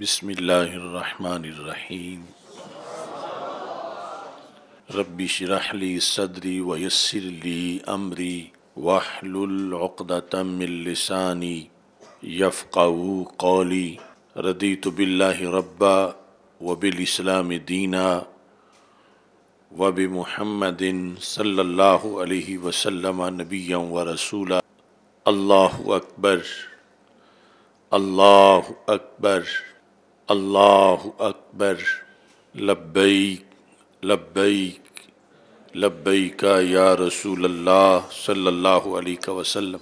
بسم اللہ الرحمن الرحیم۔ ربی شرح لی صدری ویسر لی امری واحلل عقدة من لسانی یفقهوا قولی۔ رضیت باللہ ربا وبالاسلام دینا وبمحمد صلی اللہ علیہ وسلم نبیا ورسولا اللہ اکبر۔ اللہ اکبر۔ اللہ اکبر، لبیک لبیک لبیک یا رسول اللہ صلی اللہ علیہ وسلم۔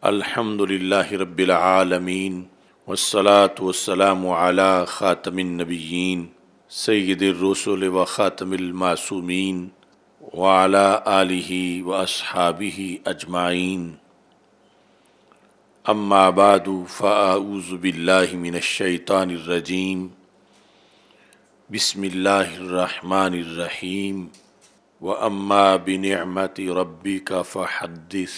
الحمد للہ رب العالمین، والصلاة والسلام على خاتم النبیین، سید الرسول و خاتم المعصومین وعلى آلہ و اصحابہ اجمعین۔ اما بعد فاعوذ باللہ من الشیطان الرجیم بسم اللہ الرحمن الرحیم واما بنعمت ربک فحدث.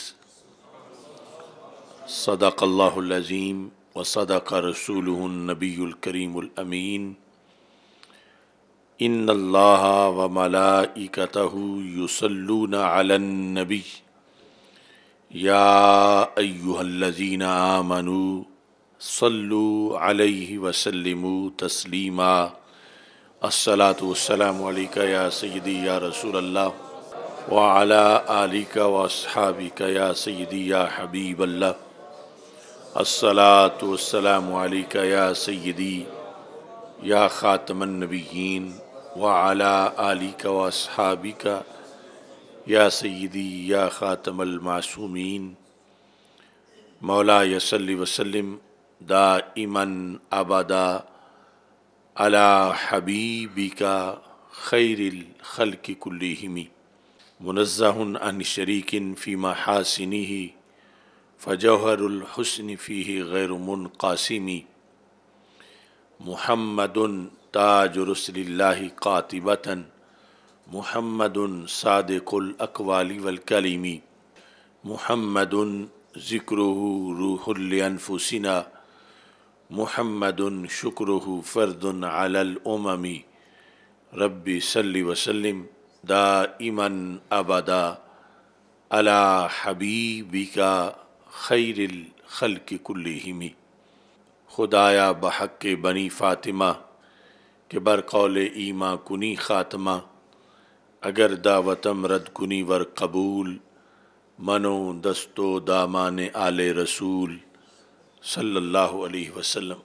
صدق اللہ العظیم وصدق رسوله النبی الکریم الامین ان اللہ وملائکتہ یصلون علی النبی یا ایہا الذین آمنوا صلو علیہ وسلموا تسلیما۔ الصلاة والسلام علیکہ یا سیدی یا رسول اللہ۔ وعلا آلکہ واصحابکہ یا سیدی یا حبیب اللہ۔ الصلاة والسلام علیکہ یا سیدی یا خاتم النبیین۔ وعلا آلکہ واصحابکہ یا سیدی، یا خاتم المعصومین مولا یسلی وسلم دا امن ابدا علی حبیبکا خیر الخلق کلیہمی منزہ عن شریک فی محاسنہ، فجوہر الحسن فیہ غیر منقاسمی محمد تاج رسل اللہ قاطبتاً محمد صادق الاقوال والکلمی محمد ذکرہ روح لانفسنا۔ محمد شکرہ فرد علی الامم۔ رب صلی وسلم دائما ابدا۔ علی حبیبکا خیر الخلق کلیہم خدایا بحق بنی فاطمہ، کہ برقول ایما کنی خاتمہ۔ اگر دعوتم رد کنی ور قبول، منو دستو دامان آل رسول صلی اللہ علیہ وسلم۔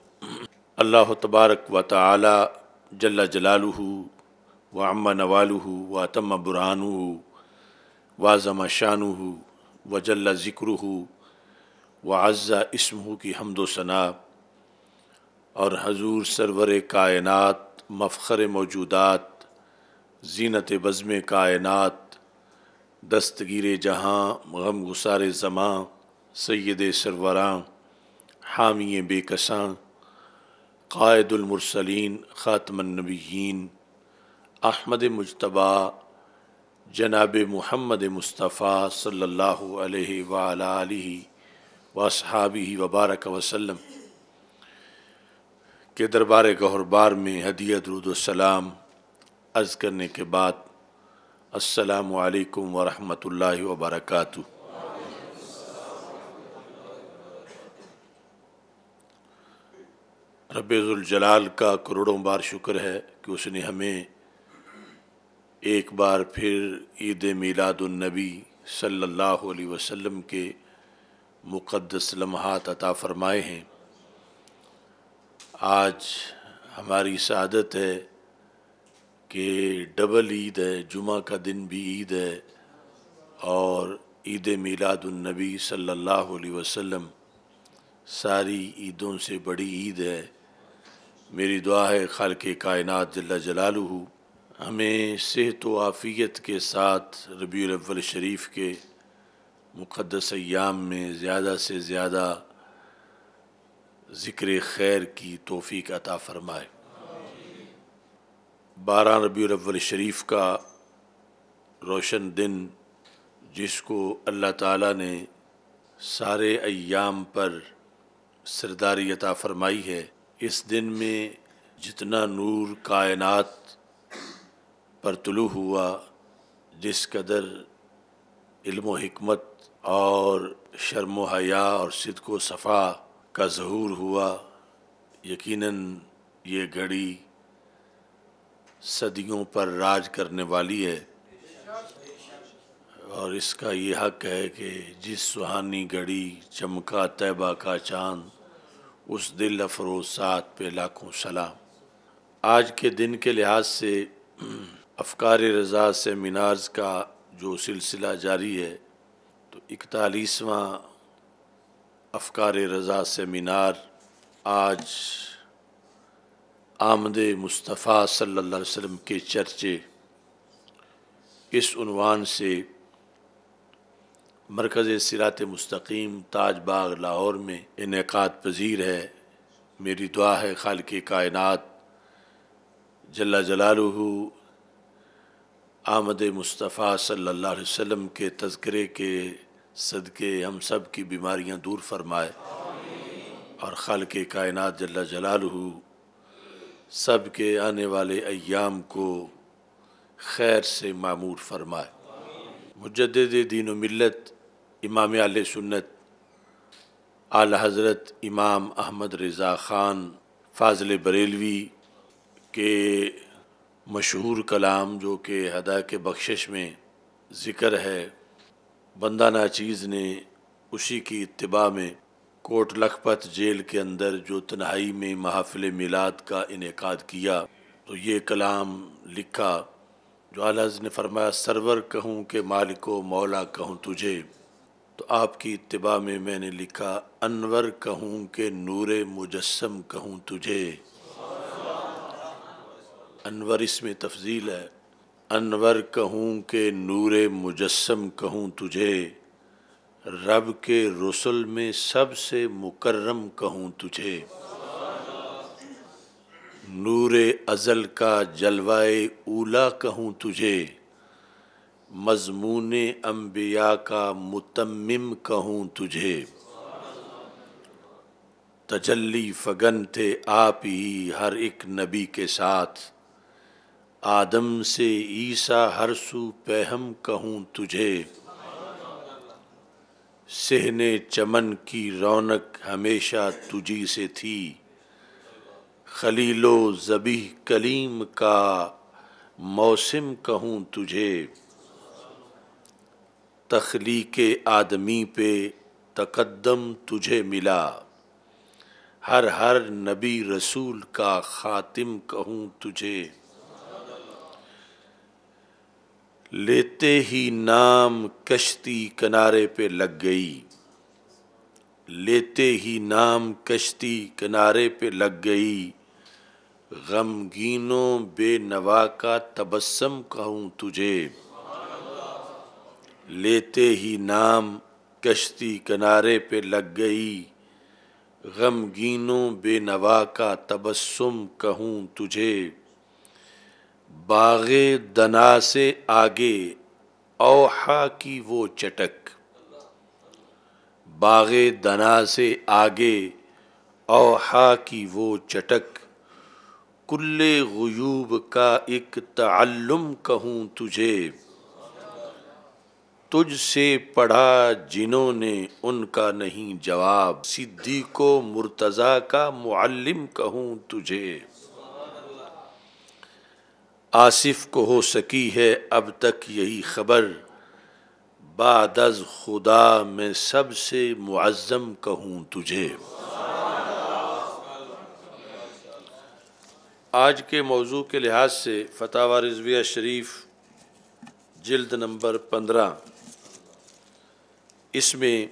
اللہ تبارک و تعالی جل جلالہ و عم نوالہ و تم برہانہ وازم شانہ و جل ذکرہ و عزہ اسمہ کی حمد و ثناء اور حضور سرور کائنات مفخر موجودات زینت بزم کائنات، دستگیر جہاں غم گسار زماں، سید سروراں حامی بے کساں قائد المرسلین، خاتم النبیین، احمد مجتبہ جناب محمد مصطفیٰ صلی اللہ علیہ وآلہ وصحابہ وبارک وسلم کے دربار گہر بار میں ہدیت رود السلام عرض کرنے کے بعد، السلام علیکم ورحمۃ اللہ وبرکاتہ۔ رب الجلال کا کروڑوں بار شکر ہے کہ اس نے ہمیں ایک بار پھر عید میلاد النبی صلی اللہ علیہ وسلم کے مقدس لمحات عطا فرمائے ہیں۔ آج ہماری سعادت ہے کہ ڈبل عید ہے، جمعہ کا دن بھی عید ہے اور عید میلاد النبی صلی اللہ علیہ وسلم ساری عیدوں سے بڑی عید ہے۔ میری دعا ہے خالق کائنات جل جلالہ، ہمیں صحت و عافیت کے ساتھ ربیع الاول شریف کے مقدس ایام میں زیادہ سے زیادہ ذکر خیر کی توفیق عطا فرمائے۔ بارہ ربیع الاول شریف کا روشن دن جس کو اللہ تعالیٰ نے سارے ایام پر سرداری عطا فرمائی ہے، اس دن میں جتنا نور کائنات پر طلوع ہوا، جس قدر علم و حکمت اور شرم و حیا اور صدق و صفا کا ظہور ہوا، یقیناً یہ گھڑی صدیوں پر راج کرنے والی ہے۔ اور اس کا یہ حق ہے کہ جس سہانی گھڑی چمکا طیبہ کا چاند، اس دل افروز سات پہ لاکھوں سلام۔ آج کے دن کے لحاظ سے افکار رضا سیمینارز کا جو سلسلہ جاری ہے، تو اکتالیسواں افکار رضا سیمینار آج آمد مصطفیٰ صلی اللہ علیہ وسلم کے چرچے اس عنوان سے مرکز سرات مستقیم تاج باغ لاہور میں انعقاد پذیر ہے۔ میری دعا ہے خالق کائنات جل جلالہ آمد مصطفیٰ صلی اللہ علیہ وسلم کے تذکرے کے صدقے ہم سب کی بیماریاں دور فرمائے اور خالق کائنات جل جلالہ سب کے آنے والے ایام کو خیر سے معمور فرمائے۔ مجدد دین و ملت، امام علیہ سنت اعلی حضرت امام احمد رضا خان، فاضل بریلوی کے مشہور کلام جو کہ ہدا کے بخشش میں ذکر ہے بندہ ناچیز نے اسی کی اتباع میں کوٹ لکھپت جیل کے اندر جو تنہائی میں محافل میلاد کا انعقاد کیا، تو یہ کلام لکھا، جو اعلیٰ نے فرمایا، سرور کہوں کہ مالک و مولا کہوں تجھے۔ تو آپ کی اتباع میں میں نے لکھا، انور کہوں کہ نور مجسم کہوں تجھے۔ انور اس میں تفضیل ہے، انور کہوں کہ نور مجسم کہوں تجھے۔ رب کے رسل میں سب سے مکرم کہوں تجھے۔ نور ازل کا جلوائے اولا کہوں تجھے۔ مضمون انبیاء کا متمم کہوں تجھے۔ تجلی فگن تھے آپ ہی ہر ایک نبی کے ساتھ۔ آدم سے عیسیٰ ہر سو پہم کہوں تجھے۔ سہنے چمن کی رونق ہمیشہ تجھی سے تھی۔ خلیل و زبی کلیم کا موسم کہوں تجھے۔ تخلیق آدمی پہ تقدم تجھے ملا۔ ہر ہر نبی رسول کا خاتم کہوں تجھے۔ لیتے ہی نام کشتی کنارے پہ لگ گئی۔ لیتے ہی نام کشتی کنارے پہ لگ گئی۔ غمگینوں بے نوا کا تبسم کہوں تجھے۔ لیتے ہی نام کشتی کنارے پہ لگ گئی۔ غمگینوں بے نوا کا تبسم کہوں تجھے۔ باغ دنا سے آگے اوحا کی وہ چٹک۔ باغ دنا سے آگے اوحا کی وہ چٹک۔ کل غیوب کا ایک تعلم کہوں تجھے۔ تجھ سے پڑھا جنہوں نے ان کا نہیں جواب۔ صدیق و مرتضی کا معلم کہوں تجھے۔ آصف کو ہو سکی ہے اب تک یہی خبر۔ بعد از خدا میں سب سے معظم کہوں تجھے۔ آج کے موضوع کے لحاظ سے فتح و رضویہ شریف جلد نمبر پندرہ۔ اس میں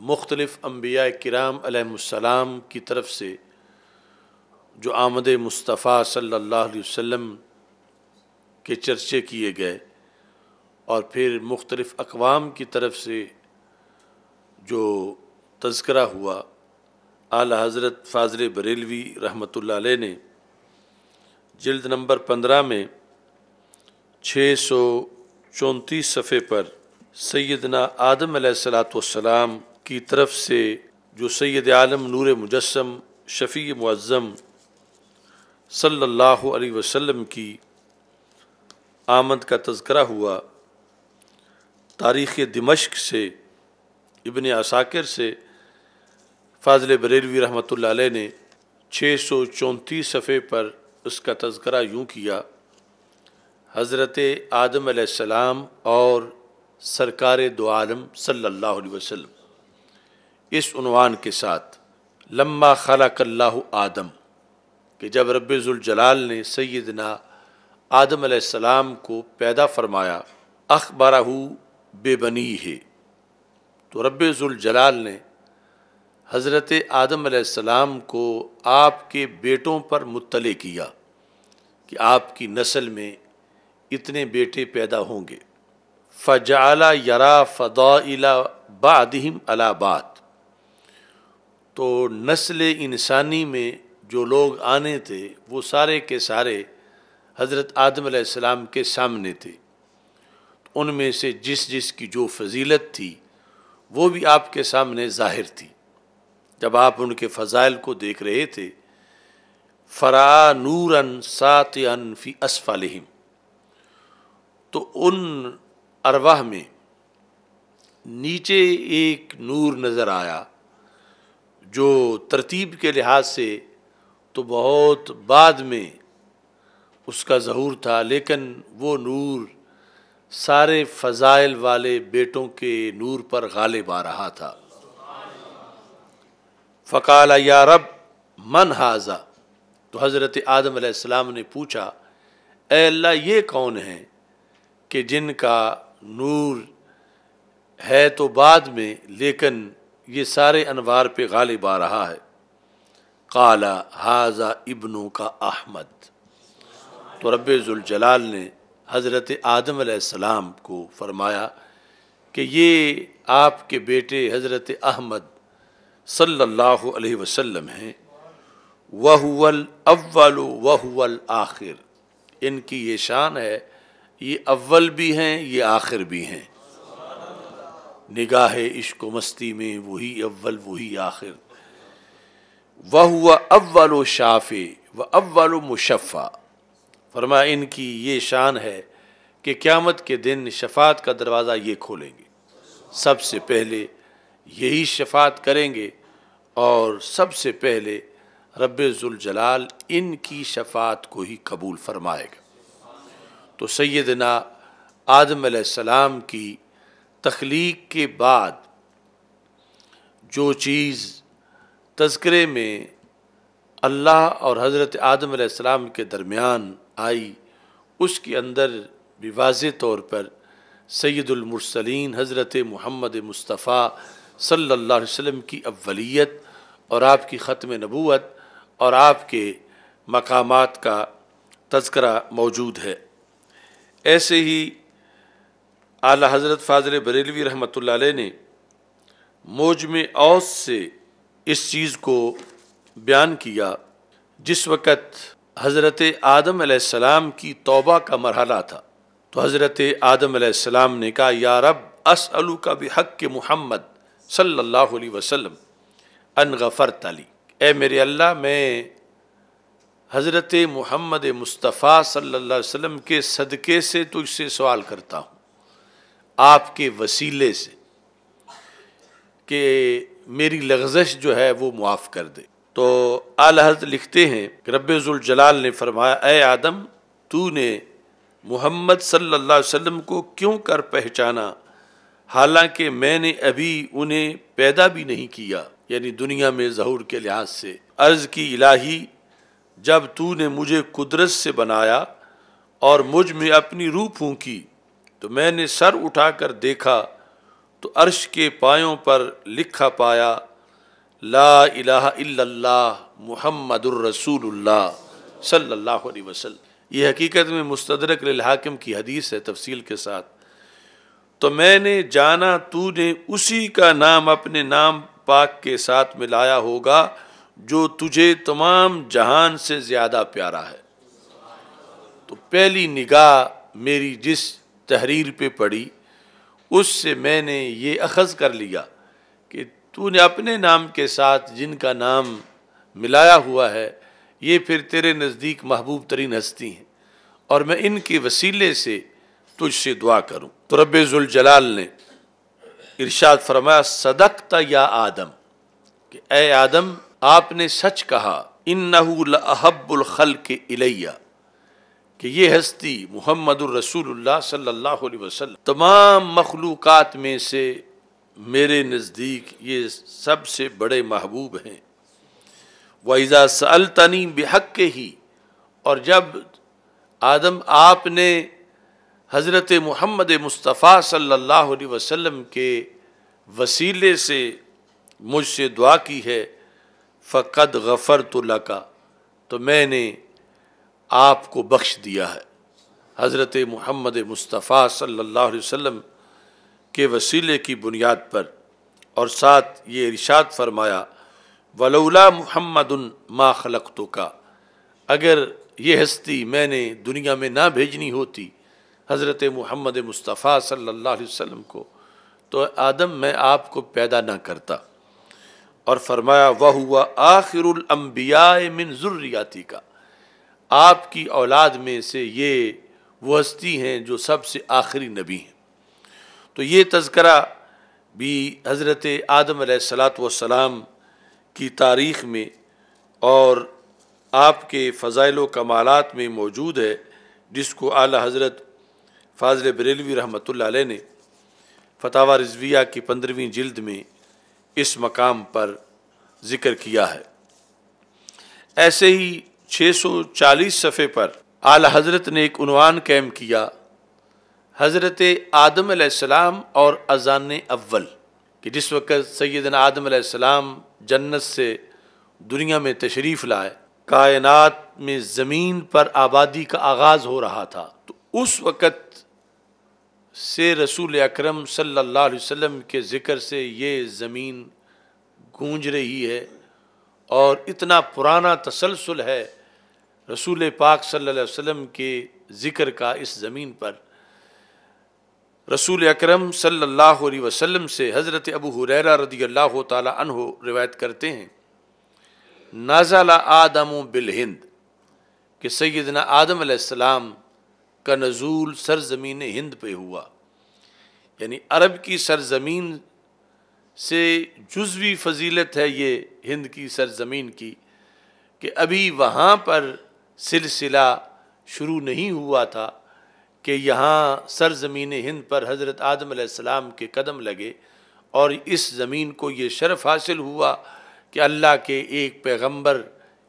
مختلف انبیاء کرام علیہ السلام کی طرف سے جو آمد مصطفیٰ صلی اللہ علیہ وسلم کے چرچے کیے گئے اور پھر مختلف اقوام کی طرف سے جو تذکرہ ہوا، اعلیٰ حضرت فاضل بریلوی رحمۃ اللہ علیہ نے جلد نمبر پندرہ میں چھ سو چونتیس صفحے پر سیدنا آدم علیہ السلاۃ والسلام کی طرف سے جو سید عالم نور مجسم، شفیع معظم صلی اللہ علیہ وسلم کی آمد کا تذکرہ ہوا تاریخ دمشق سے، ابن عساکر سے، فاضل بریلوی رحمۃ اللہ علیہ نے چھ سو چونتیس صفحے پر اس کا تذکرہ یوں کیا، حضرت آدم علیہ السلام اور سرکار دو عالم صلی اللہ علیہ وسلم، اس عنوان کے ساتھ، لما خلق اللہ آدم۔ کہ جب رب ذوالجلال نے سیدنا آدم علیہ السلام کو پیدا فرمایا اخبارہ بے بنی ہے تو رب ذوالجلال نے حضرت آدم علیہ السلام کو آپ کے بیٹوں پر مطلع کیا کہ آپ کی نسل میں اتنے بیٹے پیدا ہوں گے۔ فجعلا یرا فضائل بعدہم علا بعد تو نسل انسانی میں جو لوگ آنے تھے، وہ سارے کے سارے حضرت آدم علیہ السلام کے سامنے تھے۔ ان میں سے جس جس کی جو فضیلت تھی، وہ بھی آپ کے سامنے ظاہر تھی۔ جب آپ ان کے فضائل کو دیکھ رہے تھے، فرا نورن سات فی اسفالہم۔ تو ان ارواح میں نیچے ایک نور نظر آیا، جو ترتیب کے لحاظ سے تو بہت بعد میں اس کا ظہور تھا، لیکن وہ نور سارے فضائل والے بیٹوں کے نور پر غالب آ رہا تھا۔ فقال، یا رب، من حاضہ تو حضرت آدم علیہ السلام نے پوچھا، اے اللہ، یہ کون ہیں کہ جن کا نور ہے تو بعد میں، لیکن یہ سارے انوار پہ غالب آ رہا ہے؟ قالا حاضہ ابنوں کا احمد. تو رب ذوالجلال نے حضرت آدم علیہ السلام کو فرمایا کہ یہ آپ کے بیٹے حضرت احمد صلی اللہ علیہ وسلم ہیں۔ وہ اول وہ آخر ان کی یہ شان ہے، یہ اول بھی ہیں، یہ آخر بھی ہیں۔ نگاہ عشق و مستی میں وہی اول، وہی آخر۔ وہ اول و شاف و اول و مشفع۔ فرما ان کی یہ شان ہے کہ قیامت کے دن شفاعت کا دروازہ یہ کھولیں گے۔ سب سے پہلے یہی شفاعت کریں گے اور سب سے پہلے رب ذوالجلال ان کی شفاعت کو ہی قبول فرمائے گا۔ تو سیدنا آدم علیہ السلام کی تخلیق کے بعد جو چیز تذکرے میں اللہ اور حضرت آدم علیہ السلام کے درمیان آئی۔ اس کے اندر بھی واضح طور پر سید المرسلین حضرت محمد مصطفیٰ صلی اللہ علیہ وسلم کی اولیت اور آپ کی ختم نبوت اور آپ کے مقامات کا تذکرہ موجود ہے۔ ایسے ہی اعلیٰ حضرت فاضل بریلوی رحمۃ اللہ علیہ نے موجم اوس سے اس چیز کو بیان کیا جس وقت حضرت آدم علیہ السلام کی توبہ کا مرحلہ تھا۔ تو حضرت آدم علیہ السلام نے کہا، یا رب اسلو کا بحق کے محمد صلی اللہ علیہ وسلم، ان غفر تلی اے میرے اللہ، میں حضرت محمد مصطفیٰ صلی اللہ علیہ وسلم کے صدقے سے تجھ سے سوال کرتا ہوں۔ آپ کے وسیلے سے کہ میری لغزش جو ہے وہ معاف کر دے۔ تو حضرت لکھتے ہیں کہ رب ذوالجلال نے فرمایا، اے آدم، تو نے محمد صلی اللہ علیہ وسلم کو کیوں کر پہچانا؟ حالانکہ میں نے ابھی انہیں پیدا بھی نہیں کیا یعنی دنیا میں ظہور کے لحاظ سے۔ عرض کی الہی، جب تو نے مجھے قدرت سے بنایا اور مجھ میں اپنی روح پھونکی، تو میں نے سر اٹھا کر دیکھا تو عرش کے پایوں پر لکھا پایا، لا الہ الا اللہ محمد الرسول اللہ صلی اللہ علیہ وسلم۔ یہ حقیقت میں مستدرک للحاکم کی حدیث ہے تفصیل کے ساتھ۔ تو میں نے جانا، تو نے اسی کا نام اپنے نام پاک کے ساتھ ملایا ہوگا، جو تجھے تمام جہان سے زیادہ پیارا ہے۔ تو پہلی نگاہ میری جس تحریر پہ پڑی اس سے میں نے یہ اخذ کر لیا کہ تو نے اپنے نام کے ساتھ جن کا نام ملایا ہوا ہے، یہ پھر تیرے نزدیک محبوب ترین ہستی ہیں۔ اور میں ان کے وسیلے سے تجھ سے دعا کروں۔ تو رب ذوالجلال نے ارشاد فرمایا صدقتا یا آدم؟ کہ اے آدم، آپ نے سچ کہا، انہو لأحب الخلق الیہ۔ کہ یہ ہستی محمد الرسول اللہ صلی اللہ علیہ وسلم تمام مخلوقات میں سے میرے نزدیک یہ سب سے بڑے محبوب ہیں۔ وَإِذَا سَأَلْتَنِي بِحَقِّهِ ہی اور جب آدم آپ نے حضرت محمد مصطفیٰ صلی اللہ علیہ وسلم کے وسیلے سے مجھ سے دعا کی ہے، فقد غفر تو تو میں نے آپ کو بخش دیا ہے۔ حضرت محمد مصطفیٰ صلی اللہ علیہ وسلم کے وسیلے کی بنیاد پر اور ساتھ یہ ارشاد فرمایا، ولولا محمد ما خلق کا اگر یہ ہستی میں نے دنیا میں نہ بھیجنی ہوتی حضرت محمد مصطفیٰ صلی اللہ علیہ وسلم کو، تو آدم میں آپ کو پیدا نہ کرتا۔ اور فرمایا وہ ہوا آخر الانبیاء من ذریاتی کا آپ کی اولاد میں سے یہ وہ ہستی ہیں جو سب سے آخری نبی ہیں۔ تو یہ تذکرہ بھی حضرت آدم علیہ السلاۃ والسلام کی تاریخ میں اور آپ کے فضائل و کمالات میں موجود ہے، جس کو اعلیٰ حضرت فاضل بریلوی رحمۃ اللہ علیہ نے فتح رضویہ کی پندرہویں جلد میں اس مقام پر ذکر کیا ہے۔ ایسے ہی چھ سو چالیس صفحے پر اعلی حضرت نے ایک عنوان قائم کیا، حضرت آدم علیہ السلام اور اذان اول، کہ جس وقت سیدنا آدم علیہ السلام جنت سے دنیا میں تشریف لائے، کائنات میں زمین پر آبادی کا آغاز ہو رہا تھا۔ تو اس وقت سے رسول اکرم صلی اللہ علیہ وسلم کے ذکر سے یہ زمین گونج رہی ہے اور اتنا پرانا تسلسل ہے رسول پاک صلی اللہ علیہ وسلم کے ذکر کا اس زمین پر رسول اکرم صلی اللہ علیہ وسلم سے حضرت ابو حریرہ رضی اللہ تعالی عنہ روایت کرتے ہیں، نازل آدم و بالہند، کہ سیدنا آدم علیہ السلام کا نزول سرزمین ہند پہ ہوا۔ یعنی عرب کی سرزمین سے جزوی فضیلت ہے یہ ہند کی سرزمین کی، کہ ابھی وہاں پر سلسلہ شروع نہیں ہوا تھا کہ یہاں سرزمین ہند پر حضرت آدم علیہ السلام کے قدم لگے اور اس زمین کو یہ شرف حاصل ہوا کہ اللہ کے ایک پیغمبر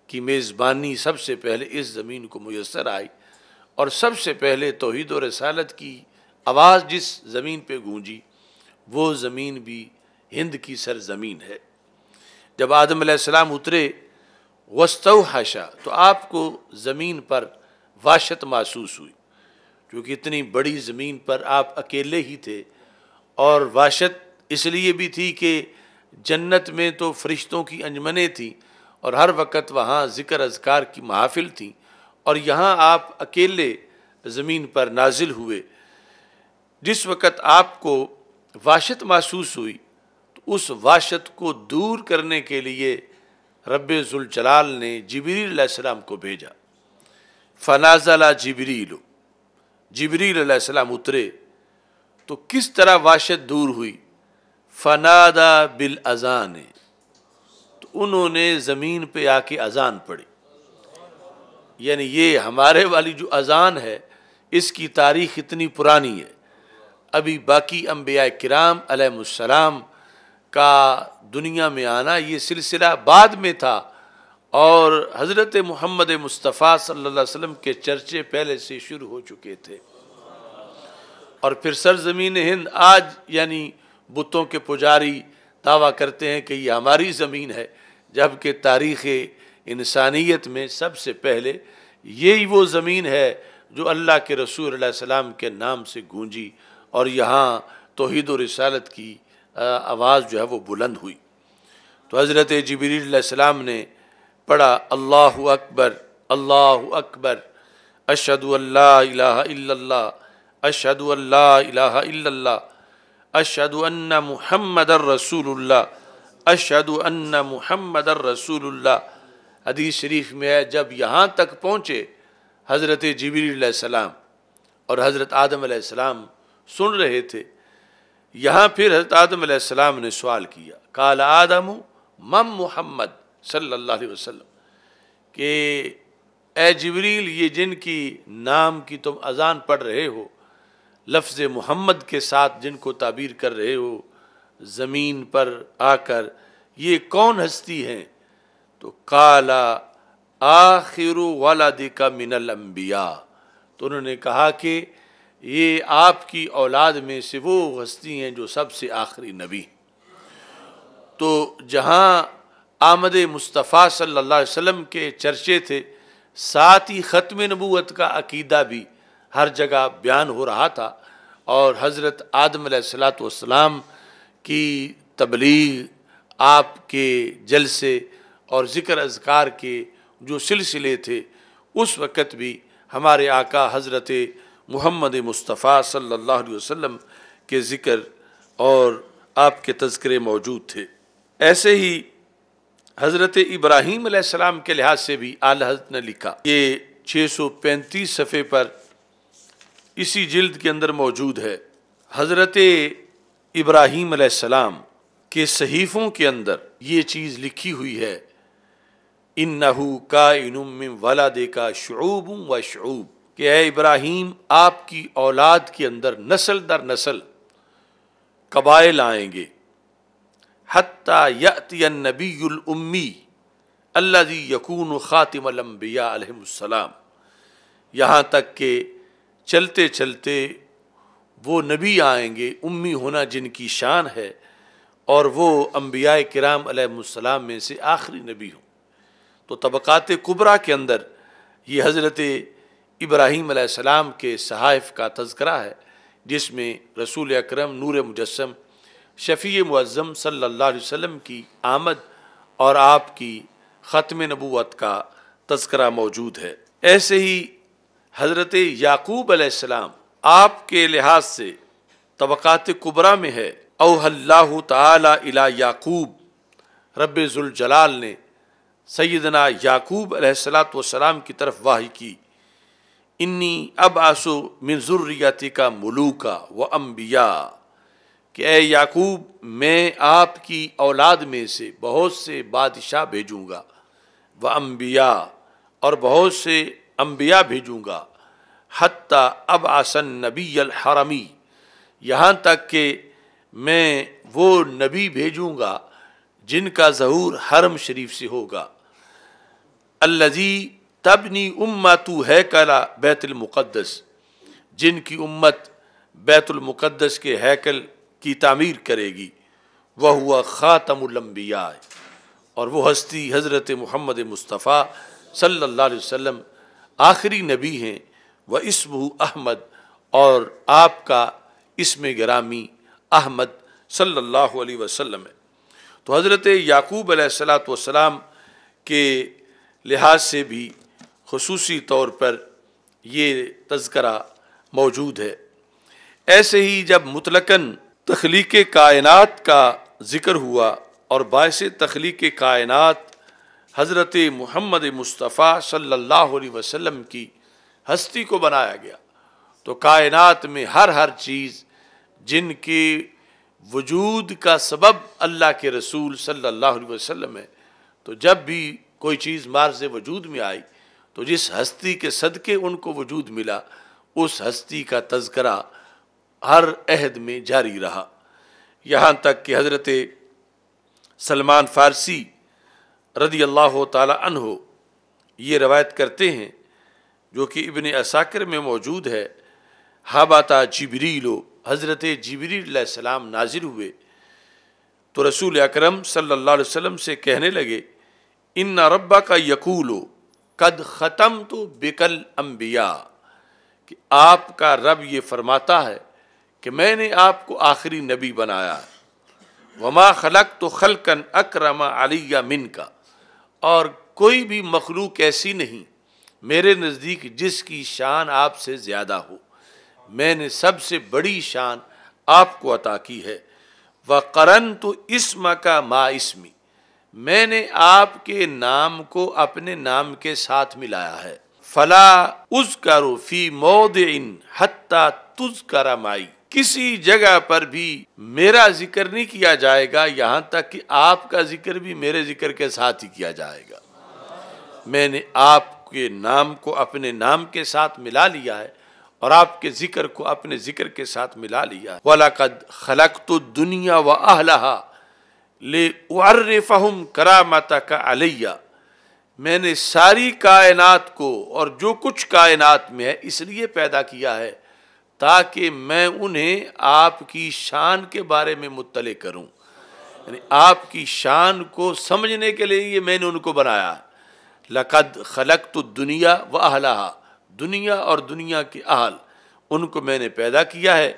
کی میزبانی سب سے پہلے اس زمین کو میسر آئی اور سب سے پہلے توحید و رسالت کی آواز جس زمین پہ گونجی، وہ زمین بھی ہند کی سرزمین ہے۔ جب آدم علیہ السلام اترے وسطو حاشا تو آپ کو زمین پر واشت محسوس ہوئی۔ کیونکہ اتنی بڑی زمین پر آپ اکیلے ہی تھے، اور واشت اس لیے بھی تھی کہ جنت میں تو فرشتوں کی انجمنیں تھیں، اور ہر وقت وہاں ذکر اذکار کی محافل تھیں، اور یہاں آپ اکیلے زمین پر نازل ہوئے۔ جس وقت آپ کو واشت محسوس ہوئی، تو اس واشت کو دور کرنے کے لیے رب ذوالجلال نے جبریل علیہ السلام کو بھیجا۔ فنازلہ جبریل۔ جبریل علیہ السلام اترے۔ تو کس طرح واشت دور ہوئی؟ فنادا بال اذان تو انہوں نے زمین پہ آ کے اذان پڑھی۔ یعنی یہ ہمارے والی جو اذان ہے، اس کی تاریخ اتنی پرانی ہے۔ ابھی باقی انبیاء کرام علیہ السلام کا دنیا میں آنا یہ سلسلہ بعد میں تھا اور حضرت محمد مصطفیٰ صلی اللہ علیہ وسلم کے چرچے پہلے سے شروع ہو چکے تھے۔ اور پھر سرزمین ہند آج یعنی بتوں کے پجاری دعویٰ کرتے ہیں کہ یہ ہماری زمین ہے، جبکہ تاریخ انسانیت میں سب سے پہلے یہی وہ زمین ہے جو اللہ کے رسول علیہ السلام کے نام سے گونجی اور یہاں توحید و رسالت کی آواز جو ہے وہ بلند ہوئی۔ تو حضرت جبریل علیہ السلام نے پڑھا، اللہ اکبر اللہ اکبر اشد اللہ الہ الا اللہ اشد اللہ الہ الا اللہ اشد ان محمد الرسول اللہ اشد ان محمد الرسول اللہ۔ حدیث شریف میں ہے، جب یہاں تک پہنچے حضرت جبری علیہ السلام اور حضرت آدم علیہ السلام سن رہے تھے یہاں پھر حضرت آدم علیہ السلام نے سوال کیا کال آدم مم محمد صلی اللہ علیہ وسلم، کہ اے جبریل یہ جن کی نام کی تم اذان پڑھ رہے ہو، لفظ محمد کے ساتھ جن کو تعبیر کر رہے ہو، زمین پر آ کر یہ کون ہستی ہیں؟ تو کالا آخر والد کا من الانبیاء۔ تو انہوں نے کہا کہ یہ آپ کی اولاد میں سے وہ ہستی ہیں جو سب سے آخری نبی تو جہاں آمد مصطفیٰ صلی اللہ علیہ وسلم کے چرچے تھے، ساتھ ہی ختم نبوت کا عقیدہ بھی ہر جگہ بیان ہو رہا تھا اور حضرت آدم علیہ السلاۃ والسلام کی تبلیغ آپ کے جلسے اور ذکر اذکار کے جو سلسلے تھے، اس وقت بھی ہمارے آقا حضرت محمد مصطفیٰ صلی اللہ علیہ وسلم کے ذکر اور آپ کے تذکرے موجود تھے۔ ایسے ہی حضرت ابراہیم علیہ السلام کے لحاظ سے بھی اعلی حضرت نے لکھا۔ یہ چھ سو پینتیس صفحے پر اسی جلد کے اندر موجود ہے۔ حضرت ابراہیم علیہ السلام کے صحیفوں کے اندر یہ چیز لکھی ہوئی ہے۔ ان نحو کا انم والا دے کا شعوب و شعوب۔ کہ اے ابراہیم، آپ کی اولاد کے اندر نسل در نسل قبائل آئیں گے۔ حتیٰ یأتی النبی الامی اللہ یقون خاتم الانبیاء علیہ السلام۔ یہاں تک کہ چلتے چلتے وہ نبی آئیں گے، امی ہونا جن کی شان ہے، اور وہ انبیاء کرام علیہ السلام میں سے آخری نبی ہوں۔ تو طبقات قبرہ کے اندر یہ حضرت ابراہیم علیہ السلام کے صحائف کا تذکرہ ہے، جس میں رسول اکرم نور مجسم، شفیع معظم صلی اللہ علیہ وسلم کی آمد اور آپ کی ختم نبوت کا تذکرہ موجود ہے۔ ایسے ہی حضرت یعقوب علیہ السلام آپ کے لحاظ سے طبقات قبرہ میں ہے۔ او اللہ تعالی الی یعقوب، رب ذوالجلال نے سیدنا یعقوب علیہ السلاۃ والسلام کی طرف واہی کی۔ انی اب آسو من ذریتی کا ملوکا و انبیاء، کہ اے یعقوب، میں آپ کی اولاد میں سے بہت سے بادشاہ بھیجوں گا وہ انبیاء، اور بہت سے انبیاء بھیجوں گا، حتیٰ اب آسن نبی الحرمی، یہاں تک کہ میں وہ نبی بھیجوں گا جن کا ظہور حرم شریف سے ہوگا الزی تبنی امتو ہے کلا بیت المقدس، جن کی امت بیت المقدس کے ہیکل کی تعمیر کرے گی۔ وہ ہوا خاتم الانبیاء۔ اور وہ ہستی حضرت محمد مصطفیٰ صلی اللہ علیہ وسلم آخری نبی ہیں۔ وہ اسم احمد، اور آپ کا اسم گرامی احمد صلی اللہ علیہ وسلم ہے۔ تو حضرت یعقوب علیہ السلاۃ والسلام کے لحاظ سے بھی خصوصی طور پر یہ تذکرہ موجود ہے۔ ایسے ہی جب مطلقاً تخلیق کائنات کا ذکر ہوا اور باعث تخلیق کائنات حضرت محمد مصطفیٰ صلی اللہ علیہ وسلم کی ہستی کو بنایا گیا، تو کائنات میں ہر ہر چیز جن کے وجود کا سبب اللہ کے رسول صلی اللہ علیہ وسلم ہے، تو جب بھی کوئی چیز مارز وجود میں آئی تو جس ہستی کے صدقے ان کو وجود ملا، اس ہستی کا تذکرہ ہر عہد میں جاری رہا۔ یہاں تک کہ حضرت سلمان فارسی رضی اللہ تعالی عنہ یہ روایت کرتے ہیں، جو کہ ابن اساکر میں موجود ہے۔ ہاباتا جبریل و حضرت جبریل علیہ السلام نازل ہوئے۔ تو رسول اکرم صلی اللہ علیہ وسلم سے کہنے لگے، ان ربا کا یقول و قد ختم تو بکل انبیاء کہ آپ کا رب یہ فرماتا ہے کہ میں نے آپ کو آخری نبی بنایا وما خلق تو خلقن اکرم علیہ من کا اور کوئی بھی مخلوق ایسی نہیں، میرے نزدیک جس کی شان آپ سے زیادہ ہو۔ میں نے سب سے بڑی شان آپ کو عطا کی ہے۔ وہ کرن تو اسم کا ما اسمی میں نے آپ کے نام کو اپنے نام کے ساتھ ملایا ہے۔ فلا از کرو فی مود ان حتیٰ تز کرمائی کسی جگہ پر بھی میرا ذکر نہیں کیا جائے گا، یہاں تک کہ آپ کا ذکر بھی میرے ذکر کے ساتھ ہی کیا جائے گا۔ میں نے آپ کے نام کو اپنے نام کے ساتھ ملا لیا ہے اور آپ کے ذکر کو اپنے ذکر کے ساتھ ملا لیا وَلَقَدْ خَلَقْتُ الدُّنْيَا وَأَهْلَهَا۔ لِأُعَرِّفَهُمْ كَرَامَتَكَ عَلَيَّ۔ میں نے ساری کائنات کو اور جو کچھ کائنات میں ہے، اس لیے پیدا کیا ہے تاکہ میں انہیں آپ کی شان کے بارے میں مطلع کروں۔ یعنی آپ کی شان کو سمجھنے کے لیے یہ میں نے ان کو بنایا۔ لقد خلقت الدنیا و اہلہا دنیا اور دنیا کے اہل، ان کو میں نے پیدا کیا ہے۔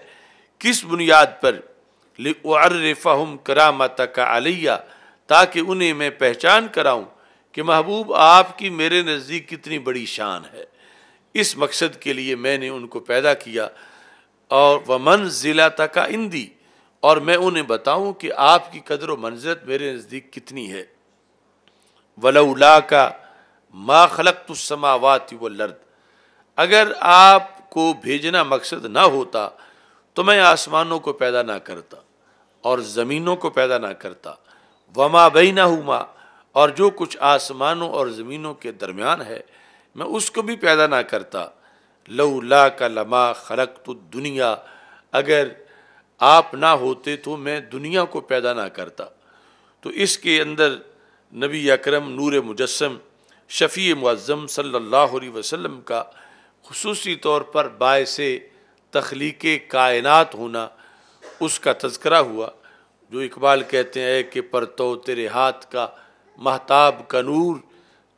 کس بنیاد پر؟ لِعَرِّفَهُمْ كَرَامَتَكَ عَلِيَّ، تاکہ انہیں میں پہچان کراؤں کہ محبوب آپ کی میرے نزدیک کتنی بڑی شان ہے۔ اس مقصد کے لیے میں نے ان کو پیدا کیا، اور وہ منزلہ تک اندی اور میں انہیں بتاؤں کہ آپ کی قدر و منزلت میرے نزدیک کتنی ہے۔ ولولا کا ما خلقت السماوات والارض اگر آپ کو بھیجنا مقصد نہ ہوتا تو میں آسمانوں کو پیدا نہ کرتا۔ اور زمینوں کو پیدا نہ کرتا۔ وما بینہما اور جو کچھ آسمانوں اور زمینوں کے درمیان ہے، میں اس کو بھی پیدا نہ کرتا۔ لو لا کا لما خلق تو دنیا اگر آپ نہ ہوتے تو میں دنیا کو پیدا نہ کرتا۔ تو اس کے اندر نبی اکرم نور مجسم، شفیع معظم صلی اللہ علیہ وسلم کا خصوصی طور پر باعث تخلیق کائنات ہونا اس کا تذکرہ ہوا جو اقبال کہتے ہیں کہ پرتو تیرے ہاتھ کا محتاب کا نور،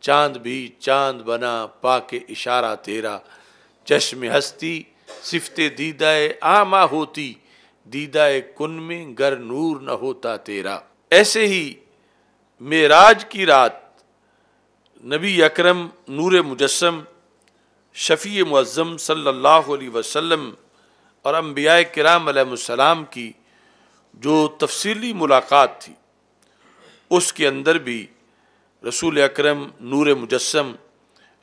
چاند بھی چاند بنا پا کے اشارہ تیرا۔ چشم ہستی صفت دیدہ آما ہوتی دیدہ کن میں گر نور نہ ہوتا تیرا۔ ایسے ہی معراج کی رات، نبی اکرم نور مجسم، شفیع معظم صلی اللہ علیہ وسلم اور انبیاء کرام علیہ السلام کی جو تفصیلی ملاقات تھی، اس کے اندر بھی رسول اکرم نور مجسم،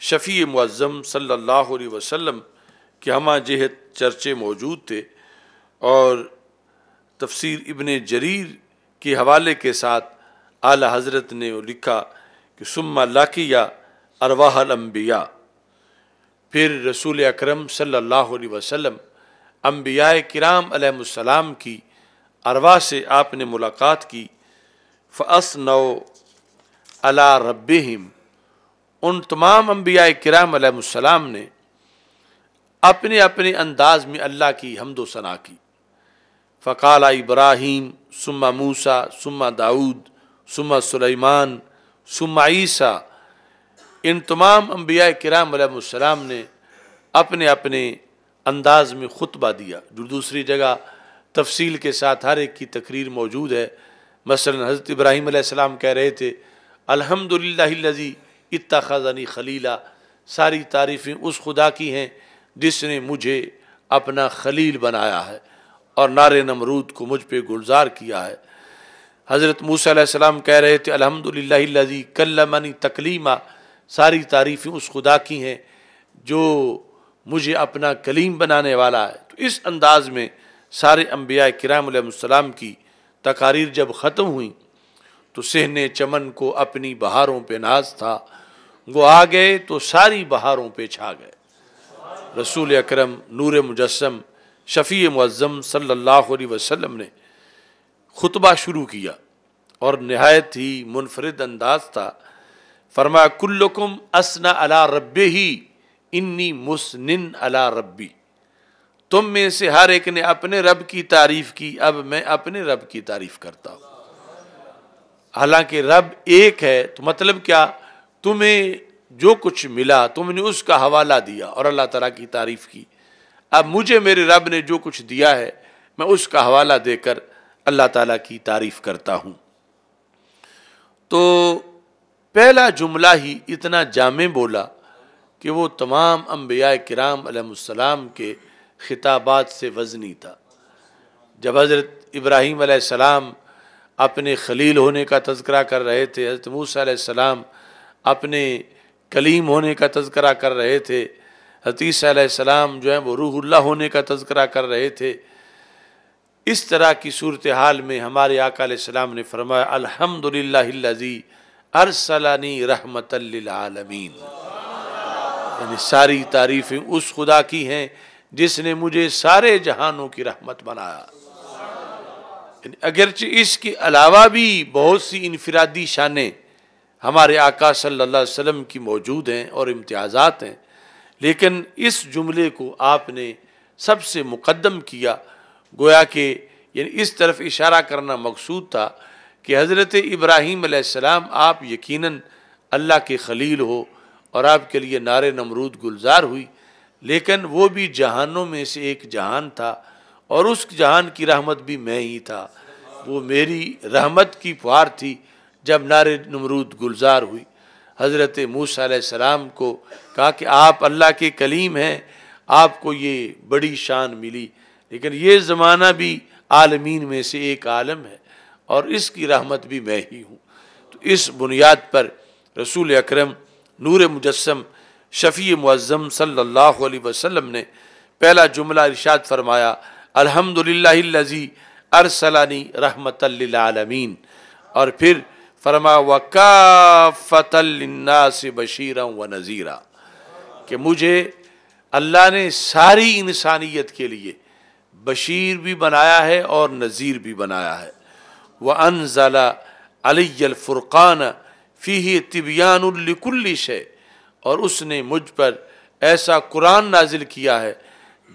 شفیع معظم صلی اللہ علیہ وسلم کے ہمہ جہت چرچے موجود تھے اور تفسیر ابن جریر کے حوالے کے ساتھ اعلیٰ حضرت نے لکھا کہ سما لاکیہ ارواح الانبیاء۔ پھر رسول اکرم صلی اللہ علیہ وسلم انبیاء کرام علیہ السلام کی ارواح سے آپ نے ملاقات کی فص نو علا ربہم ان تمام انبیاء کرام علیہ السلام نے اپنے اپنے انداز میں اللہ کی حمد و ثنا کی۔ فقال ابراہیم سما موسا سما داود سما سلیمان سما عیسیٰ ان تمام انبیاء کرام علیہ السلام نے اپنے اپنے انداز میں خطبہ دیا، جو دوسری جگہ تفصیل کے ساتھ ہر ایک کی تقریر موجود ہے۔ مثلا حضرت ابراہیم علیہ السلام کہہ رہے تھے الحمد للہ اتخذنی خلیلہ ساری تعریفیں اس خدا کی ہیں جس نے مجھے اپنا خلیل بنایا ہے اور نار نمرود کو مجھ پہ گلزار کیا ہے۔ حضرت موسیٰ علیہ السلام کہہ رہے تھے الحمد للہ کلمنی تکلیمہ ساری تعریفیں اس خدا کی ہیں جو مجھے اپنا کلیم بنانے والا ہے۔ تو اس انداز میں سارے انبیاء کرام علیہ السلام کی تقاریر جب ختم ہوئیں، تو سہنے چمن کو اپنی بہاروں پہ ناز تھا۔ وہ آ گئے تو ساری بہاروں پہ چھا گئے۔ رسول اکرم، نور مجسم، شفیع معظم صلی اللہ علیہ وسلم نے خطبہ شروع کیا اور نہایت ہی منفرد انداز تھا۔ فرما کلکم اسنا علا رب ہی انی مسنن علا ربی تم میں سے ہر ایک نے اپنے رب کی تعریف کی، اب میں اپنے رب کی تعریف کرتا ہوں۔ حالانکہ رب ایک ہے، تو مطلب کیا؟ تمہیں جو کچھ ملا، تم نے اس کا حوالہ دیا اور اللہ تعالیٰ کی تعریف کی۔ اب مجھے میرے رب نے جو کچھ دیا ہے، میں اس کا حوالہ دے کر اللہ تعالیٰ کی تعریف کرتا ہوں۔ تو پہلا جملہ ہی اتنا جامع بولا کہ وہ تمام انبیاء کرام علیہ السلام کے خطابات سے وزنی تھا۔ جب حضرت ابراہیم علیہ السلام اپنے خلیل ہونے کا تذکرہ کر رہے تھے، حضرت موسیٰ علیہ السلام اپنے کلیم ہونے کا تذکرہ کر رہے تھے حتیث علیہ السلام جو ہیں وہ روح اللہ ہونے کا تذکرہ کر رہے تھے۔ اس طرح کی صورتحال میں ہمارے آقا علیہ السلام نے فرمایا الحمد للہ ارسلانی رحمت للعالمین۔ یعنی ساری تعریفیں اس خدا کی ہیں جس نے مجھے سارے جہانوں کی رحمت بنایا۔ یعنی اگرچہ اس کے علاوہ بھی بہت سی انفرادی شانیں ہمارے آقا صلی اللہ علیہ وسلم کی موجود ہیں اور امتیازات ہیں، لیکن اس جملے کو آپ نے سب سے مقدم کیا۔ گویا کہ یعنی اس طرف اشارہ کرنا مقصود تھا کہ حضرت ابراہیم علیہ السلام، آپ یقیناً اللہ کے خلیل ہو اور آپ کے لیے نار نمرود گلزار ہوئی۔ لیکن وہ بھی جہانوں میں سے ایک جہان تھا اور اس جہان کی رحمت بھی میں ہی تھا۔ وہ میری رحمت کی پھوار تھی جب نار نمرود گلزار ہوئی۔ حضرت موسیٰ علیہ السلام کو کہا کہ آپ اللہ کے کلیم ہیں، آپ کو یہ بڑی شان ملی۔ لیکن یہ زمانہ بھی عالمین میں سے ایک عالم ہے اور اس کی رحمت بھی میں ہی ہوں۔ تو اس بنیاد پر رسول اکرم نور مجسم شفیع معظم صلی اللہ علیہ وسلم نے پہلا جملہ ارشاد فرمایا الحمد للہ ارسلانی رحمت للعالمین۔ اور پھر فرما وکافت للناس بشیرا و نذیرہ کہ مجھے اللہ نے ساری انسانیت کے لیے بشیر بھی بنایا ہے اور نذیر بھی بنایا ہے۔ وہ انزلہ علی الفرقان فی طبیان الکل شے، اور اس نے مجھ پر ایسا قرآن نازل کیا ہے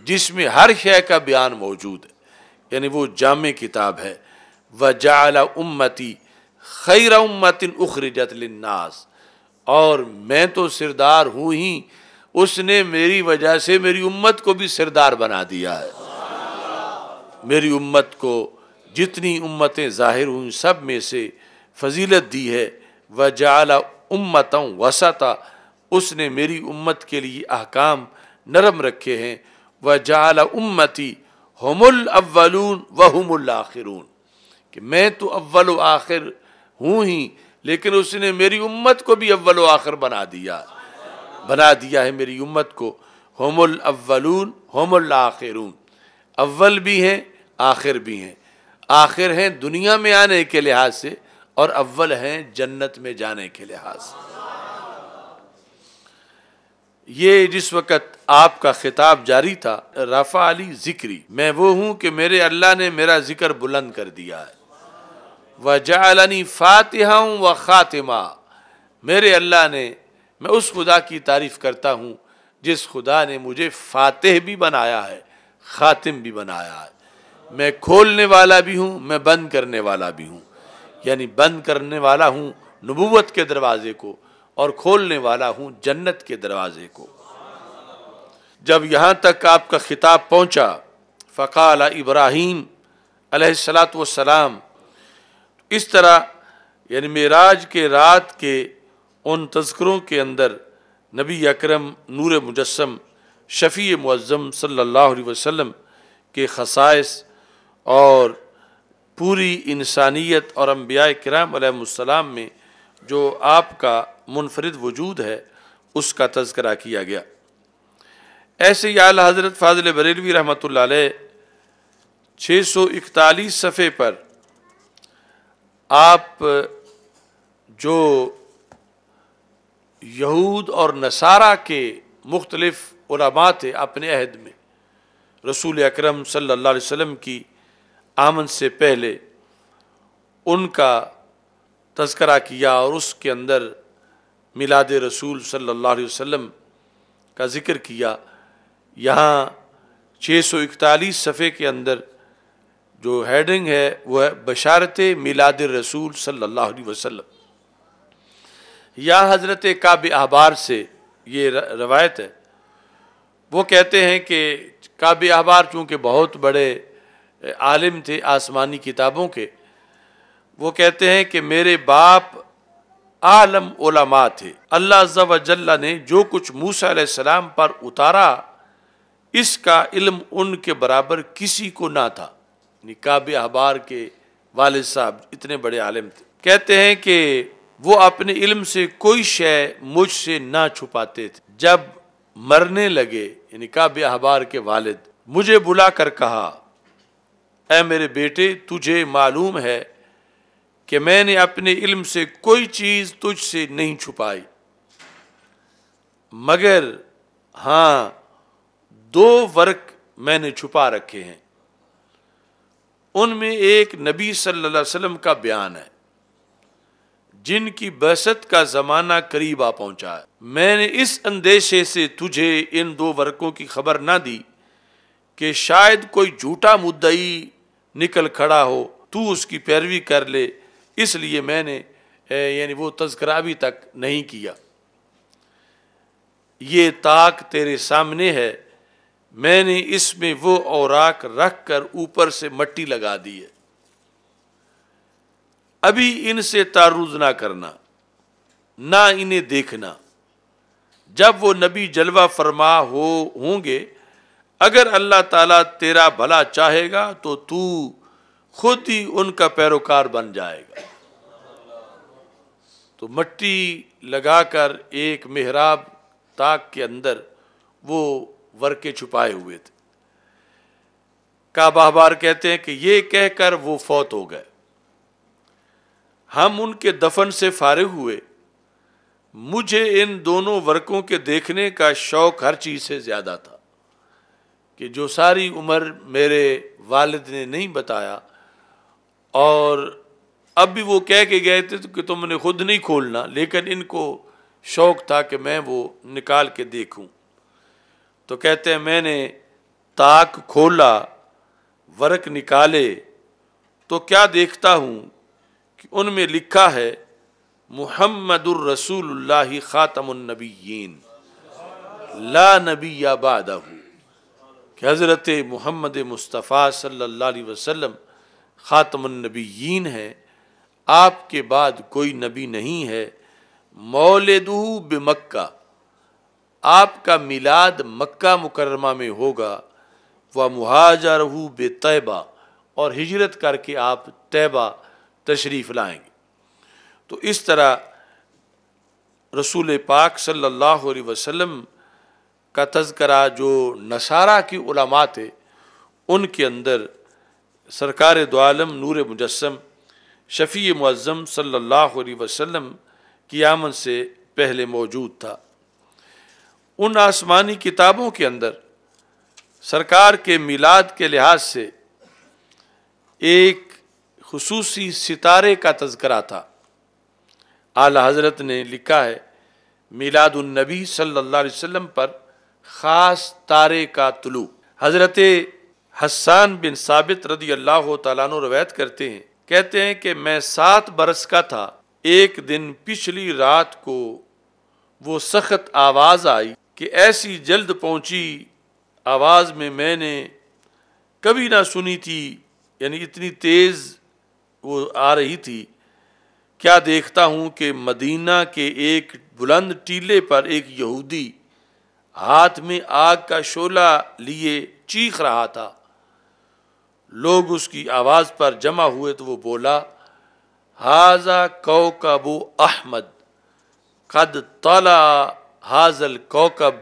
جس میں ہر شے کا بیان موجود ہے۔ یعنی وہ جامع کتاب ہے۔ وجعل امتی خیر امت اخرجت للناس۔ اور میں تو سردار ہوں ہی، اس نے میری وجہ سے میری امت کو بھی سردار بنا دیا ہے۔ میری امت کو جتنی امتیں ظاہر ہوئیں، سب میں سے فضیلت دی ہے۔ وجعل امتوں وسطا، اس نے میری امت کے لیے احکام نرم رکھے ہیں۔ وجعل امتی ہم الاولون وہم الاخرون۔ کہ میں تو اول و آخر ہوں ہی، لیکن اس نے میری امت کو بھی اول و آخر بنا دیا۔ بنا دیا ہے میری امت کو۔ ہوم الاولون ہوم الاخرون۔ اول بھی ہیں، آخر بھی ہیں۔ آخر ہیں دنیا میں آنے کے لحاظ سے۔ اور اول ہیں جنت میں جانے کے لحاظ۔ یہ جس وقت آپ کا خطاب جاری تھا، رفع علی ذکری، میں وہ ہوں کہ میرے اللہ نے میرا ذکر بلند کر دیا ہے۔ وجعلنی فاتحہ و خاتمہ میرے اللہ نے، میں اس خدا کی تعریف کرتا ہوں جس خدا نے مجھے فاتح بھی بنایا ہے، خاتم بھی بنایا ہے۔ میں کھولنے والا بھی ہوں، میں بند کرنے والا بھی ہوں۔ یعنی بند کرنے والا ہوں، نبوت کے دروازے کو، اور کھولنے والا ہوں جنت کے دروازے کو۔ جب یہاں تک آپ کا خطاب پہنچا، فقال ابراہیم علیہ السلاۃ والسلام، اس طرح یعنی معراج کے رات کے ان تذکروں کے اندر نبی اکرم نور مجسم شفیع معظم صلی اللہ علیہ وسلم کے خصائص اور پوری انسانیت اور انبیاء کرام علیہ السلام میں جو آپ کا منفرد وجود ہے، اس کا تذکرہ کیا گیا۔ ایسے ہی اعلیٰ حضرت فاضل بریلوی رحمۃ اللہ علیہ چھ سو اکتالیس صفحے پر آپ جو یہود اور نصارہ کے مختلف علماء تھے اپنے عہد میں، رسول اکرم صلی اللہ علیہ وسلم کی آمن سے پہلے ان کا تذکرہ کیا اور اس کے اندر میلاد رسول صلی اللہ علیہ وسلم کا ذکر کیا۔ یہاں چھ سو اکتالیس صفحے کے اندر جو ہیڈنگ ہے وہ ہے بشارت میلاد رسول صلی اللہ علیہ وسلم۔ یا حضرت کعب احبار سے یہ روایت ہے۔ وہ کہتے ہیں کہ کعب احبار چونکہ بہت بڑے عالم تھے آسمانی کتابوں کے، وہ کہتے ہیں کہ میرے باپ عالم علماء تھے۔ اللہ عز و جل نے جو کچھ موسیٰ علیہ السلام پر اتارا، اس کا علم ان کے برابر کسی کو نہ تھا۔ یعنی نکاب احبار کے والد صاحب اتنے بڑے عالم تھے۔ کہتے ہیں کہ وہ اپنے علم سے کوئی شے مجھ سے نہ چھپاتے تھے۔ جب مرنے لگے یعنی کعب احبار کے والد مجھے بلا کر کہا اے میرے بیٹے، تجھے معلوم ہے کہ میں نے اپنے علم سے کوئی چیز تجھ سے نہیں چھپائی۔ مگر ہاں دو ورق میں نے چھپا رکھے ہیں۔ ان میں ایک نبی صلی اللہ علیہ وسلم کا بیان ہے، جن کی بحثت کا زمانہ قریب آ پہنچا ہے۔ میں نے اس اندیشے سے تجھے ان دو ورقوں کی خبر نہ دی کہ شاید کوئی جھوٹا مدعی نکل کھڑا ہو، تو اس کی پیروی کر لے۔ اس لیے میں نے یعنی وہ تذکرہ بھی تک نہیں کیا۔ یہ طاق تیرے سامنے ہے۔ میں نے اس میں وہ اوراق رکھ کر اوپر سے مٹی لگا دی ہے۔ ابھی ان سے تعرض نہ کرنا، نہ انہیں دیکھنا۔ جب وہ نبی جلوہ فرما ہو، ہوں گے اگر اللہ تعالیٰ تیرا بھلا چاہے گا تو تو خود ہی ان کا پیروکار بن جائے گا۔ تو مٹی لگا کر ایک محراب تاک کے اندر وہ ورکے چھپائے ہوئے تھے۔ کعبہ بار کہتے ہیں کہ یہ کہہ کر وہ فوت ہو گئے۔ ہم ان کے دفن سے فارغ ہوئے۔ مجھے ان دونوں ورکوں کے دیکھنے کا شوق ہر چیز سے زیادہ تھا۔ کہ جو ساری عمر میرے والد نے نہیں بتایا اور اب بھی وہ کہہ کے گئے تھے کہ تم نے خود نہیں کھولنا، لیکن ان کو شوق تھا کہ میں وہ نکال کے دیکھوں۔ تو کہتے ہیں میں نے تاک کھولا، ورق نکالے۔ تو کیا دیکھتا ہوں کہ ان میں لکھا ہے، محمد الرسول اللہ خاتم النبیین، لا نبی بعدہ۔ کہ حضرت محمد مصطفیٰ صلی اللہ علیہ وسلم خاتم النبیین ہے آپ کے بعد کوئی نبی نہیں ہے، مولدہ بمکہ، آپ کا میلاد مکہ مکرمہ میں ہوگا وہ مہاجر بے طیبہ اور ہجرت کر کے آپ طیبہ تشریف لائیں گے۔ تو اس طرح رسول پاک صلی اللہ علیہ وسلم کا تذکرہ جو نصارہ کی علماء تھے، ان کے اندر سرکار دو عالم نور مجسم شفیع معظم صلی اللہ علیہ وسلم کی آمد سے پہلے موجود تھا۔ ان آسمانی کتابوں کے اندر سرکار کے میلاد کے لحاظ سے ایک خصوصی ستارے کا تذکرہ تھا۔ اعلی حضرت نے لکھا ہے، میلاد النبی صلی اللہ علیہ وسلم پر خاص تارے کا طلوع۔ حضرت حسان بن ثابت رضی اللہ تعالیٰ عنہ روایت کرتے ہیں، کہتے ہیں کہ میں سات برس کا تھا۔ ایک دن پچھلی رات کو وہ سخت آواز آئی کہ ایسی جلد پہنچی، آواز میں میں نے کبھی نہ سنی تھی یعنی اتنی تیز وہ آ رہی تھی۔ کیا دیکھتا ہوں کہ مدینہ کے ایک بلند ٹیلے پر ایک یہودی ہاتھ میں آگ کا شعلہ لیے چیخ رہا تھا۔ لوگ اس کی آواز پر جمع ہوئے تو وہ بولا حاضہ کوکب احمد، قد طلع حاضل کوکب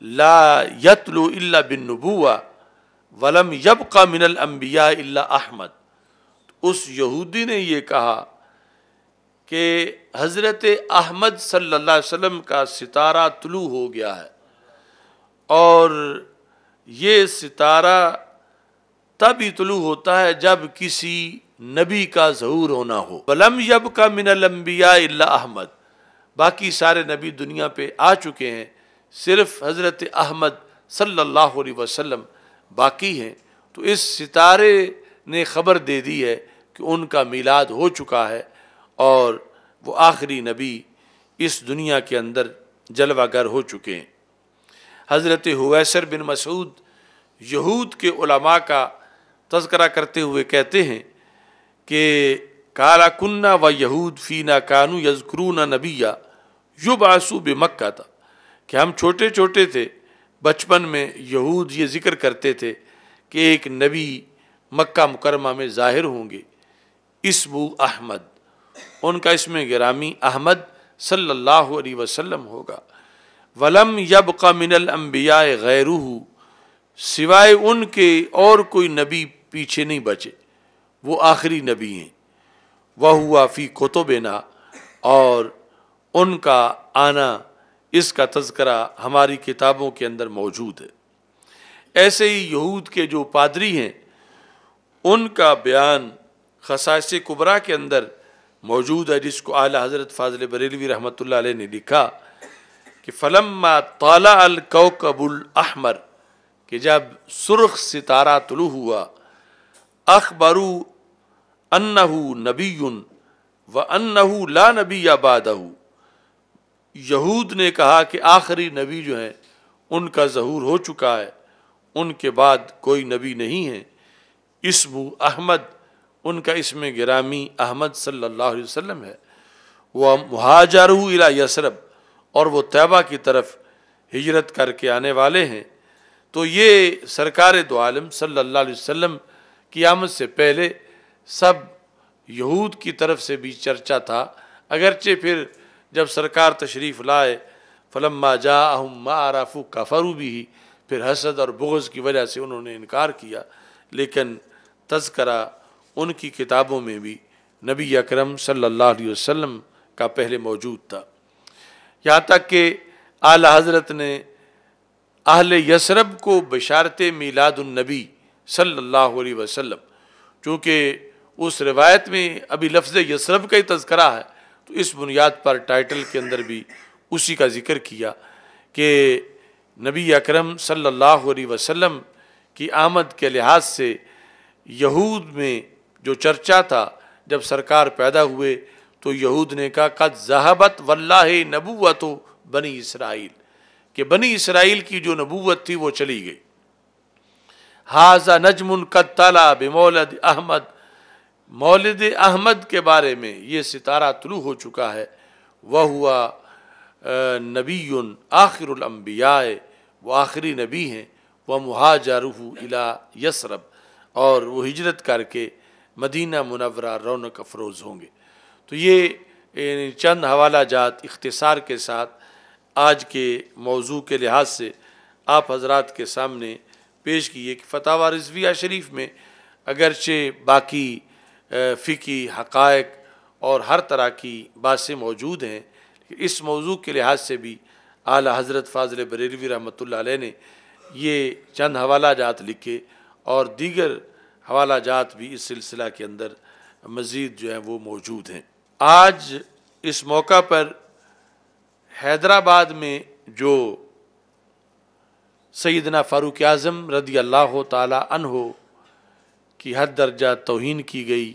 لا یتلو اللہ بن نبوا ولم یبقى من الانبیاء اللہ احمد۔ اس یہودی نے یہ کہا کہ حضرت احمد صلی اللہ علیہ وسلم کا ستارہ طلوع ہو گیا ہے۔ اور یہ ستارہ تب ہی طلوع ہوتا ہے جب کسی نبی کا ظہور ہونا ہو۔ ولم یب کا من الانبیاء اللہ احمد۔ باقی سارے نبی دنیا پہ آ چکے ہیں۔ صرف حضرت احمد صلی اللہ علیہ وسلم باقی ہیں۔ تو اس ستارے نے خبر دے دی ہے کہ ان کا میلاد ہو چکا ہے اور وہ آخری نبی اس دنیا کے اندر جلوہ گر ہو چکے ہیں۔ حضرت حویسر بن مسعود یہود کے علماء کا تذکرہ کرتے ہوئے کہتے ہیں کہ کالا کنہ و یہود فینا کانو یزکرون نبیہ یو باسو بے مکہ تھا کہ ہم چھوٹے چھوٹے تھے، بچپن میں یہود یہ ذکر کرتے تھے کہ ایک نبی مکہ مکرمہ میں ظاہر ہوں گے اسم احمد، ان کا اسم گرامی احمد صلی اللہ علیہ وسلم ہوگا۔ ولم یب کا من الانبیاء غیر سوائے ان کے اور کوئی نبی پیچھے نہیں بچے، وہ آخری نبی ہیں۔ وہ ہوا فی کتبنا، اور ان کا آنا، اس کا تذکرہ ہماری کتابوں کے اندر موجود ہے۔ ایسے ہی یہود کے جو پادری ہیں، ان کا بیان خصائص کبرا کے اندر موجود ہے، جس کو اعلیٰ حضرت فاضل بریلوی رحمۃ اللہ علیہ نے لکھا۔ کہ فلم طالع الکوکب الاحمر کہ جب سرخ ستارہ طلوع ہوا اخبرو انہو نبی و انہو لا نبی آبادہ یہود نے کہا کہ آخری نبی جو ہیں، ان کا ظہور ہو چکا ہے، ان کے بعد کوئی نبی نہیں ہے۔ اسم احمد، ان کا اسم گرامی احمد صلی اللہ علیہ وسلم ہے۔ وہ مہاجر الا یسرب اور وہ طیبہ کی طرف ہجرت کر کے آنے والے ہیں۔ تو یہ سرکار دو عالم صلی اللہ علیہ وسلم کی آمد سے پہلے سب یہود کی طرف سے بھی چرچا تھا۔ اگرچہ پھر جب سرکار تشریف لائے، فلما جا اہم عرافو کفرو بھی پھر حسد اور بغض کی وجہ سے انہوں نے انکار کیا۔ لیکن تذکرہ ان کی کتابوں میں بھی نبی اکرم صلی اللہ علیہ وسلم کا پہلے موجود تھا۔ یہاں تک کہ اعلیٰ حضرت نے اہل یسرب کو بشارت میلاد النبی صلی اللہ علیہ وسلم، چونکہ اس روایت میں ابھی لفظ یسرب کا ہی تذکرہ ہے، تو اس بنیاد پر ٹائٹل کے اندر بھی اسی کا ذکر کیا کہ نبی اکرم صلی اللہ علیہ وسلم کی آمد کے لحاظ سے یہود میں جو چرچا تھا، جب سرکار پیدا ہوئے تو یہود نے کہا، قد ذہبت واللہ نبوت بنی اسرائیل، کہ بنی اسرائیل کی جو نبوت تھی وہ چلی گئی۔ حاضہ نجم قد تالا بمولد احمد۔ مولد احمد کے بارے میں یہ ستارہ طلوع ہو چکا ہے۔ وہ ہوا نبی آخر الانبیاء، وہ آخری نبی ہیں۔ وہ مہاجر الا یسرب اور وہ ہجرت کر کے مدینہ منورہ رونق افروز ہوں گے۔ تو یہ چند حوالہ جات اختصار کے ساتھ آج کے موضوع کے لحاظ سے آپ حضرات کے سامنے پیش کیے کہ فتح رضویہ شریف میں اگرچہ باقی فقی حقائق اور ہر طرح کی باتیں موجود ہیں اس موضوع کے لحاظ سے بھی اعلیٰ حضرت فاضل بریلوی رحمۃ اللہ علیہ نے یہ چند حوالہ جات لکھے اور دیگر حوالہ جات بھی اس سلسلہ کے اندر مزید جو ہیں وہ موجود ہیں۔ آج اس موقع پر حیدرآباد میں جو سیدنا فاروق اعظم رضی اللہ تعالی عنہ کی حد درجہ توہین کی گئی،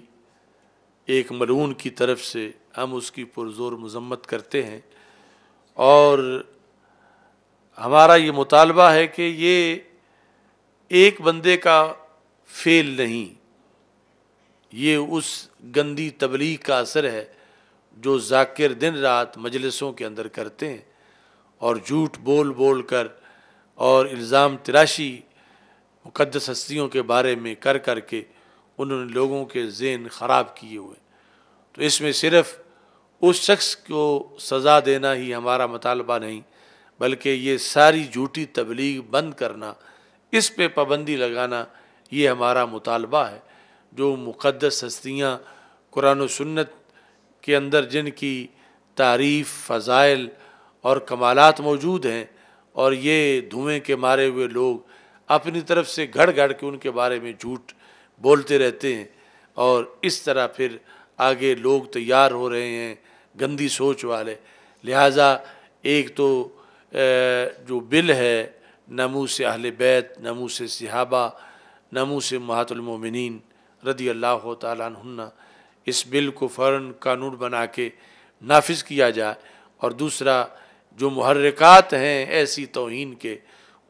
ایک ملعون کی طرف سے ہم اس کی پرزور مذمت کرتے ہیں۔ اور ہمارا یہ مطالبہ ہے کہ یہ ایک بندے کا فیل نہیں یہ اس گندی تبلیغ کا اثر ہے جو ذاکر دن رات مجلسوں کے اندر کرتے ہیں اور جھوٹ بول بول کر اور الزام تراشی مقدس ہستیوں کے بارے میں کر کر کے انہوں نے لوگوں کے ذہن خراب کیے ہوئے تو اس میں صرف اس شخص کو سزا دینا ہی ہمارا مطالبہ نہیں، بلکہ یہ ساری جھوٹی تبلیغ بند کرنا، اس پہ پابندی لگانا، یہ ہمارا مطالبہ ہے۔ جو مقدس ہستیاں قرآن و سنت کے اندر جن کی تعریف، فضائل اور کمالات موجود ہیں اور یہ دھوئیں کے مارے ہوئے لوگ اپنی طرف سے گھڑ گھڑ کے ان کے بارے میں جھوٹ بولتے رہتے ہیں اور اس طرح پھر آگے لوگ تیار ہو رہے ہیں، گندی سوچ والے۔ لہٰذا ایک تو جو بل ہے نمو سے اہل بیت نمو سے صحابہ نمو سے محت المومنین رضی اللہ تعالیٰ عنہ اس بل کو فوراً قانون بنا کے نافذ کیا جائے۔ اور دوسرا، جو محرکات ہیں ایسی توہین کے،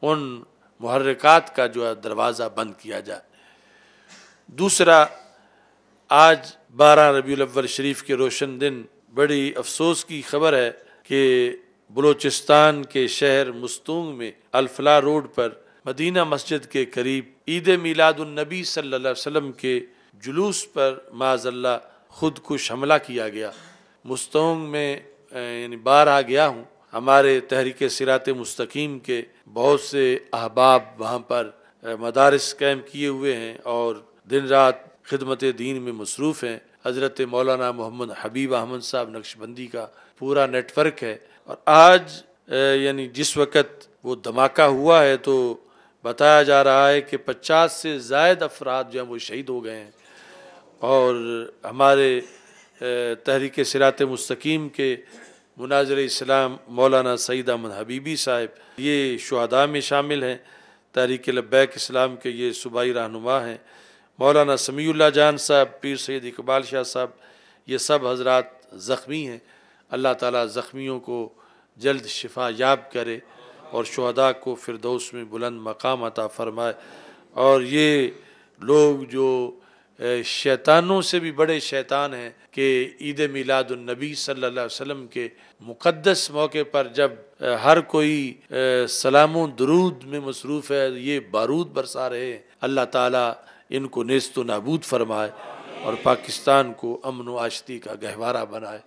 ان محرکات کا جو ہے دروازہ بند کیا جائے۔ دوسرا، آج بارہ ربیع الاول شریف کے روشن دن، بڑی افسوس کی خبر ہے کہ بلوچستان کے شہر مستونگ میں الفلا روڈ پر مدینہ مسجد کے قریب عید میلاد النبی صلی اللہ علیہ وسلم کے جلوس پر معذ اللہ خود کش حملہ کیا گیا۔ مستونگ میں یعنی باہر آ گیا ہوں۔ ہمارے تحریک سرات مستقیم کے بہت سے احباب وہاں پر مدارس قائم کیے ہوئے ہیں اور دن رات خدمت دین میں مصروف ہیں۔ حضرت مولانا محمد حبیب احمد صاحب نقش بندی کا پورا نیٹ ورک ہے۔ اور آج یعنی جس وقت وہ دھماکہ ہوا ہے تو بتایا جا رہا ہے کہ پچاس سے زائد افراد جو ہیں وہ شہید ہو گئے ہیں۔ اور ہمارے تحریک سرات مستقیم کے مناظر اسلام مولانا سعید احمد حبیبی صاحب، یہ شہداء میں شامل ہیں۔ تحریک لبیک اسلام کے یہ صوبائی رہنما ہیں۔ مولانا سمیع اللہ جان صاحب، پیر سید اقبال شاہ صاحب، یہ سب حضرات زخمی ہیں۔ اللہ تعالیٰ زخمیوں کو جلد شفا یاب کرے۔ اور شہداء کو فردوس میں بلند مقام عطا فرمائے۔ اور یہ لوگ جو شیطانوں سے بھی بڑے شیطان ہیں کہ عید میلاد النبی صلی اللہ علیہ وسلم کے مقدس موقع پر جب ہر کوئی سلام و درود میں مصروف ہے، یہ بارود برسا رہے ہیں، اللہ تعالیٰ ان کو نیست و نابود فرمائے اور پاکستان کو امن و آشتی کا گہوارہ بنائے۔